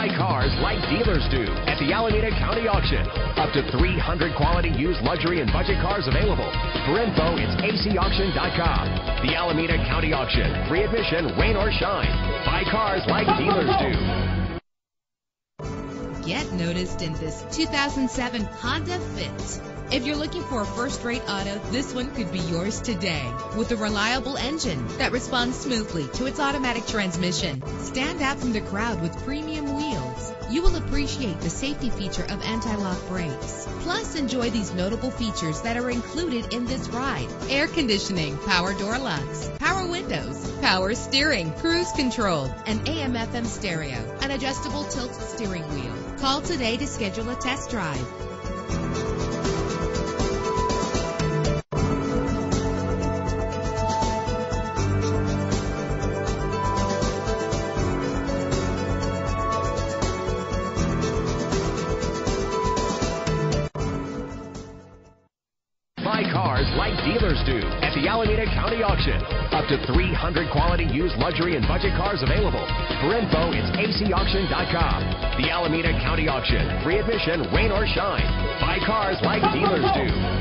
Buy cars like dealers do at the Alameda County Auction. Up to 300 quality used luxury and budget cars available. For info, it's acauction.com. The Alameda County Auction. Free admission, rain or shine. Buy cars like dealers do. Get noticed in this 2007 Honda Fit. If you're looking for a first-rate auto, this one could be yours today. With a reliable engine that responds smoothly to its automatic transmission, stand out from the crowd with premium. You will appreciate the safety feature of anti-lock brakes. Plus, enjoy these notable features that are included in this ride. Air conditioning, power door locks, power windows, power steering, cruise control, an AM FM stereo, an adjustable tilt steering wheel. Call today to schedule a test drive. Buy cars like dealers do at the Alameda County Auction. Up to 300 quality used luxury and budget cars available. For info, it's acauction.com. The Alameda County Auction. Free admission, rain or shine. Buy cars like dealers do.